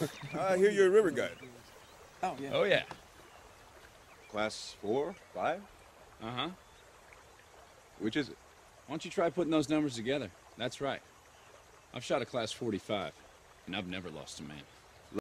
I hear you're a river guide. Oh, yeah. Oh, yeah. Class four, five? Uh-huh. Which is it? Why don't you try putting those numbers together? That's right. I've shot a class 45, and I've never lost a man.